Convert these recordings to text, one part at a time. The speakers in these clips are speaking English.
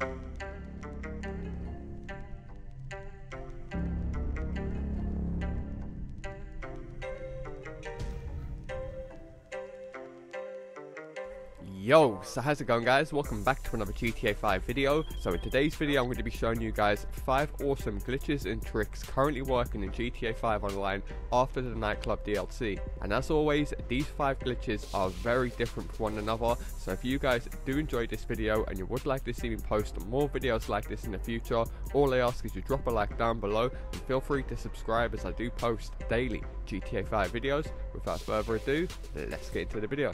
Thank you. Yo, so how's it going guys? Welcome back to another GTA 5 video. So in today's video I'm going to be showing you guys 5 awesome glitches and tricks currently working in GTA 5 Online after the nightclub DLC. And as always, these 5 glitches are very different from one another, so if you guys do enjoy this video and you would like to see me post more videos like this in the future, all I ask is you drop a like down below and feel free to subscribe as I do post daily GTA 5 videos. Without further ado, let's get into the video.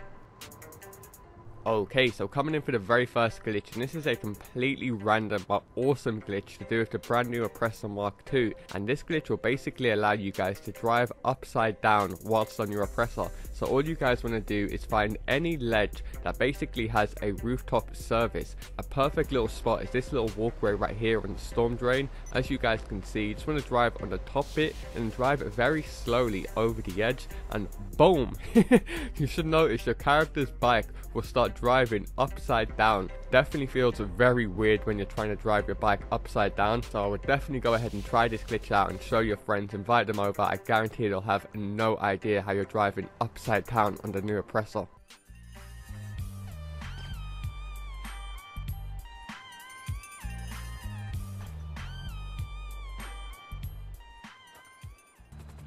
Okay, so coming in for the very first glitch, and this is a completely random but awesome glitch to do with the brand new Oppressor Mark II. And this glitch will basically allow you guys to drive upside down whilst on your Oppressor. So all you guys want to do is find any ledge that basically has a rooftop service. A perfect little spot is this little walkway right here on the storm drain. As you guys can see, just want to drive on the top bit and drive very slowly over the edge and boom! you should notice your character's bike will start driving upside down. Definitely feels very weird when you're trying to drive your bike upside down. So I would definitely go ahead and try this glitch out and show your friends, invite them over. I guarantee they'll have no idea how you're driving upside down on the new oppressor.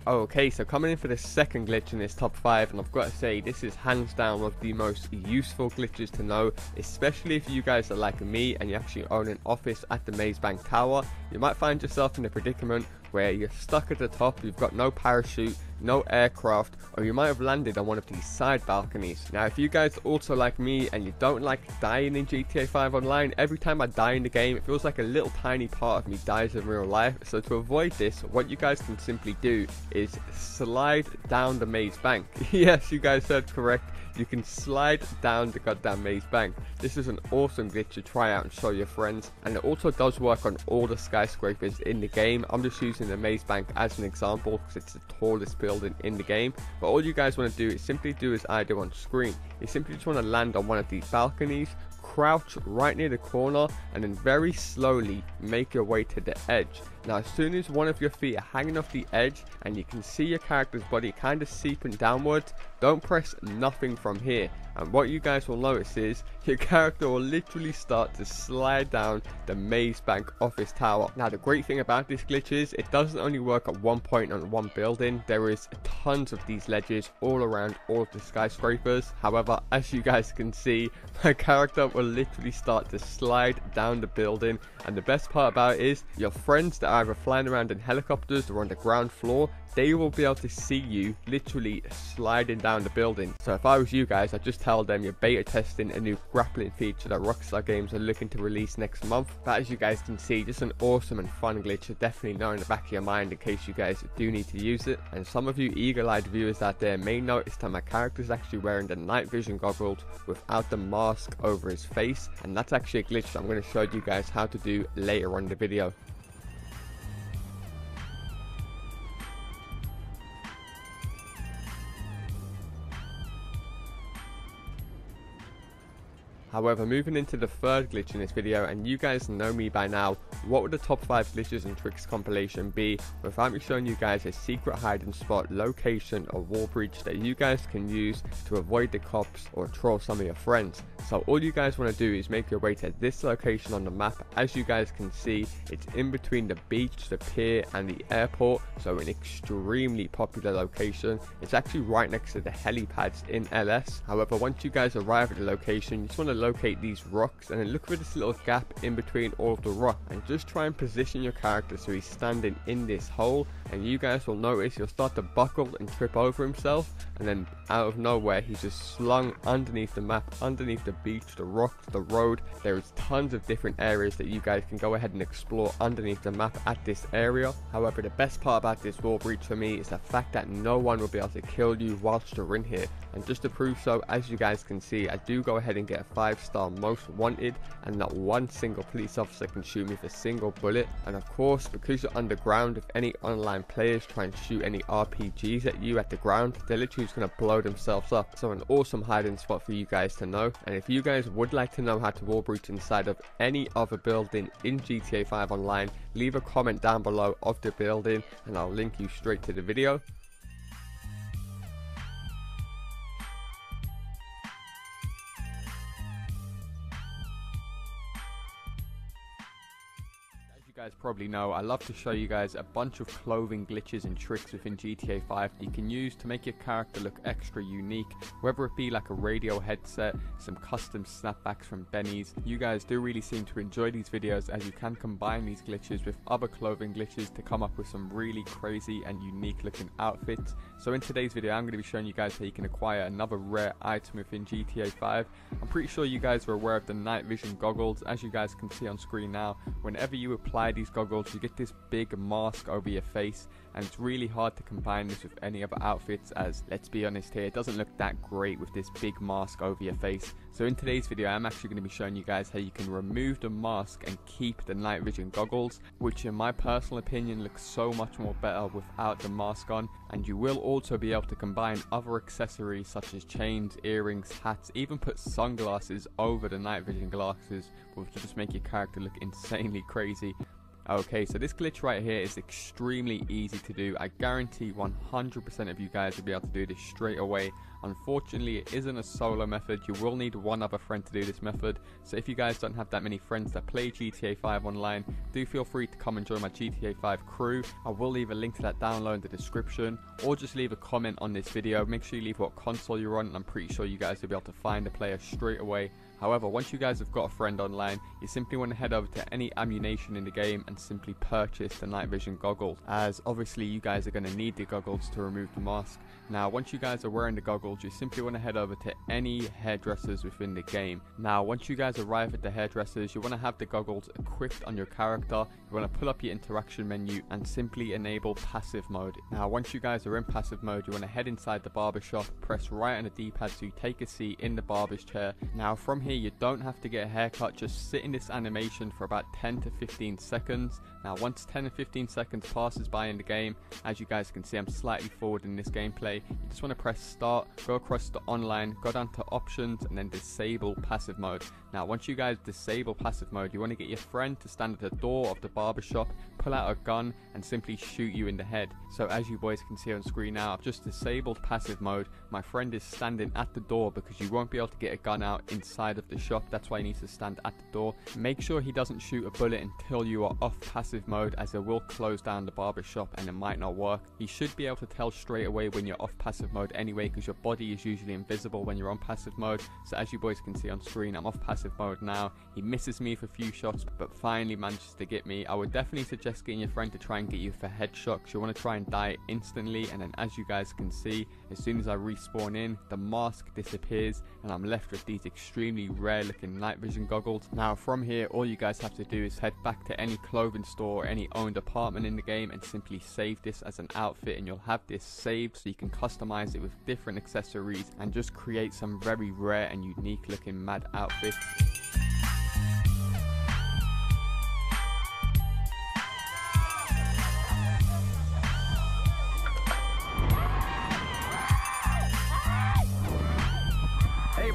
Okay, so coming in for the second glitch in this top 5, and I've got to say, this is hands down one of the most useful glitches to know, especially if you guys are like me and you actually own an office at the Maze Bank Tower. You might find yourself in a predicament where you're stuck at the top, you've got no parachute, no aircraft, or you might have landed on one of these side balconies. Now, if you guys also like me and you don't like dying in GTA 5 Online, every time I die in the game, it feels like a little tiny part of me dies in real life. So to avoid this, what you guys can simply do is slide down the maze bank. yes, you guys heard correct you can slide down the goddamn maze bank. This is an awesome glitch to try out and show your friends and it also does work on all the skyscrapers in the game. I'm just using the maze bank as an example because it's the tallest building in the game but all you guys want to do is simply do as I do on screen. You simply just want to land on one of these balconies crouch right near the corner and then very slowly make your way to the edge. Now as soon as one of your feet are hanging off the edge and you can see your character's body kind of seeping downwards, don't press nothing from here. And what you guys will notice is your character will literally start to slide down the Maze Bank office tower. Now the great thing about this glitch is it doesn't only work at one point on one building, there is tons of these ledges all around all of the skyscrapers. However, as you guys can see, my character will literally start to slide down the building and the best part about it is your friends that are either flying around in helicopters or on the ground floor they will be able to see you literally sliding down the building. So if I was you guys, I'd just tell them you're beta testing a new grappling feature that Rockstar Games are looking to release next month. But as you guys can see, just an awesome and fun glitch to definitely know in the back of your mind in case you guys do need to use it. And some of you eagle-eyed viewers out there may notice that my character is actually wearing the night vision goggles without the mask over his face. And that's actually a glitch that I'm going to show you guys how to do later on in the video. However, moving into the third glitch in this video, and you guys know me by now, what would the top 5 glitches and tricks compilation be without me showing you guys a secret hiding spot, location or wall breach that you guys can use to avoid the cops or troll some of your friends. So all you guys want to do is make your way to this location on the map. As you guys can see, it's in between the beach, the pier and the airport, so an extremely popular location. It's actually right next to the helipads in LS. However, once you guys arrive at the location, you just want to locate these rocks and then look for this little gap in between all of the rock and just try and position your character so he's standing in this hole and you guys will notice he'll start to buckle and trip over himself and then out of nowhere he's just slung underneath the map underneath the beach the rocks the road. There is tons of different areas that you guys can go ahead and explore underneath the map at this area. However the best part about this wall breach for me is the fact that no one will be able to kill you whilst you're in here. And just to prove so as you guys can see I do go ahead and get a 5 5 star most wanted and not one single police officer can shoot me with a single bullet. And of course, because you're underground, if any online players try and shoot any RPGs at you at the ground, they're literally just going to blow themselves up. So an awesome hiding spot for you guys to know. And if you guys would like to know how to wall breach inside of any other building in GTA 5 Online, leave a comment down below of the building and I'll link you straight to the video. Guys probably know, I love to show you guys a bunch of clothing glitches and tricks within GTA 5 that you can use to make your character look extra unique, whether it be like a radio headset, some custom snapbacks from Benny's. You guys do really seem to enjoy these videos as you can combine these glitches with other clothing glitches to come up with some really crazy and unique looking outfits. So in today's video I'm going to be showing you guys how you can acquire another rare item within GTA 5. I'm pretty sure you guys are aware of the night vision goggles as you guys can see on screen now. Whenever you apply these goggles you get this big mask over your face and it's really hard to combine this with any other outfits as let's be honest here it doesn't look that great with this big mask over your face. So in today's video I'm actually going to be showing you guys how you can remove the mask and keep the night vision goggles which in my personal opinion looks so much more better without the mask on. And you will also be able to combine other accessories such as chains, earrings, hats, even put sunglasses over the night vision glasses which will just make your character look insanely crazy Okay, so this glitch right here is extremely easy to do. I guarantee 100% of you guys will be able to do this straight away. Unfortunately, it isn't a solo method. You will need one other friend to do this method. So if you guys don't have that many friends that play GTA 5 online, do feel free to come and join my GTA 5 crew. I will leave a link to that down below in the description or just leave a comment on this video. Make sure you leave what console you're on and I'm pretty sure you guys will be able to find the player straight away However, once you guys have got a friend online, you simply want to head over to any Ammu-Nation in the game and simply purchase the night vision goggles, as obviously you guys are going to need the goggles to remove the mask. Now, once you guys are wearing the goggles, you simply want to head over to any hairdressers within the game. Now, once you guys arrive at the hairdressers, you want to have the goggles equipped on your character. You want to pull up your interaction menu and simply enable passive mode. Now, once you guys are in passive mode, you want to head inside the barber shop, press right on the D-pad you take a seat in the barber's chair. Now, from here you don't have to get a haircut just sit in this animation for about 10 to 15 seconds now once 10 to 15 seconds passes by in the game as you guys can see I'm slightly forward in this gameplay. You just want to press start go across to online go down to options and then disable passive mode now once you guys disable passive mode you want to get your friend to stand at the door of the barbershop pull out a gun and simply shoot you in the head so as you boys can see on screen now I've just disabled passive mode my friend is standing at the door because you won't be able to get a gun out inside of the shop. That's why he needs to stand at the door. Make sure he doesn't shoot a bullet until you are off passive mode as it will close down the barber shop and it might not work. He should be able to tell straight away when you're off passive mode anyway because your body is usually invisible when you're on passive mode. So as you boys can see on screen, I'm off passive mode now. He misses me for a few shots but finally manages to get me. I would definitely suggest getting your friend to try and get you for headshots. You want to try and die instantly and then as you guys can see, as soon as I respawn in, the mask disappears and I'm left with these extremely rare looking night vision goggles. Now from here all you guys have to do is head back to any clothing store or any owned apartment in the game and simply save this as an outfit and you'll have this saved so you can customize it with different accessories and just create some very rare and unique looking mad outfits.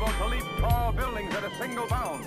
Live on Khalid single bound.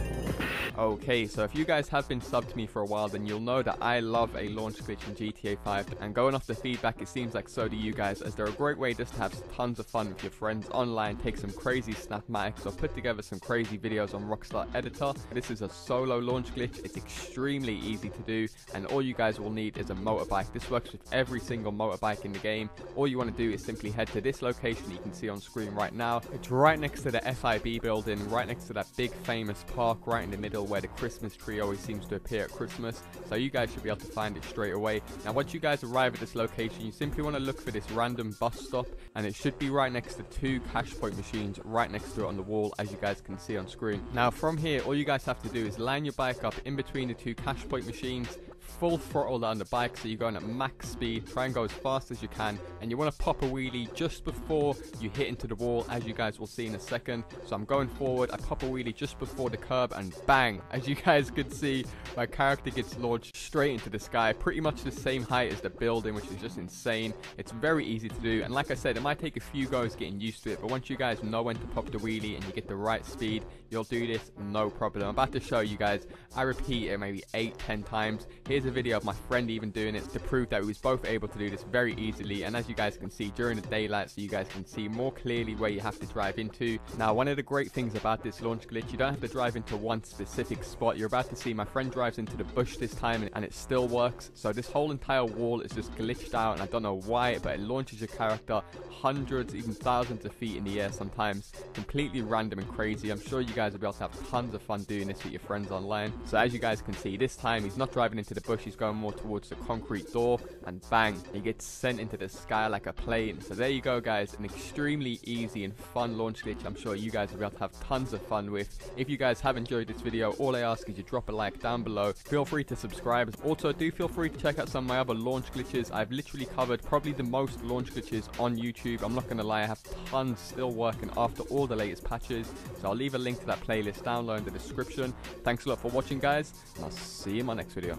Okay, so if you guys have been subbed to me for a while, then you'll know that I love a launch glitch in GTA 5. And going off the feedback, it seems like so do you guys, as they're a great way just to have tons of fun with your friends online, take some crazy snapmatics, or put together some crazy videos on Rockstar Editor. This is a solo launch glitch. It's extremely easy to do, and all you guys will need is a motorbike. This works with every single motorbike in the game. All you want to do is simply head to this location you can see on screen right now. It's right next to the FIB building, right next to that big famous park right in the middle where the Christmas tree always seems to appear at Christmas. So you guys should be able to find it straight away. Now once you guys arrive at this location, you simply want to look for this random bus stop and it should be right next to two cash point machines right next to it on the wall as you guys can see on screen. Now from here, all you guys have to do is line your bike up in between the two cash point machines full throttle down the bike so you're going at max speed. Try and go as fast as you can and you want to pop a wheelie just before you hit into the wall as you guys will see in a second. So I'm going forward I pop a wheelie just before the curb and bang as you guys can see my character gets launched straight into the sky. Pretty much the same height as the building which is just insane. It's very easy to do and like I said it might take a few goes getting used to it but once you guys know when to pop the wheelie and you get the right speed you'll do this no problem I'm about to show you guys I repeat it maybe 8 10 times Here's a video of my friend even doing it to prove that we was both able to do this very easily and as you guys can see during the daylight so you guys can see more clearly where you have to drive into. Now one of the great things about this launch glitch you don't have to drive into one specific spot. You're about to see my friend drives into the bush this time and it still works. So this whole entire wall is just glitched out and I don't know why but it launches your character hundreds even thousands of feet in the air sometimes. Completely random and crazy. I'm sure you guys will be able to have tons of fun doing this with your friends online. So as you guys can see this time he's not driving into the bush, he's going more towards the concrete door, and bang, he gets sent into the sky like a plane. So there you go, guys, an extremely easy and fun launch glitch I'm sure you guys will be able to have tons of fun with. If you guys have enjoyed this video, all I ask is you drop a like down below. Feel free to subscribe. Also, do feel free to check out some of my other launch glitches. I've literally covered probably the most launch glitches on YouTube. I'm not going to lie, I have tons still working after all the latest patches. So I'll leave a link to that playlist down below in the description. Thanks a lot for watching, guys, and I'll see you in my next video.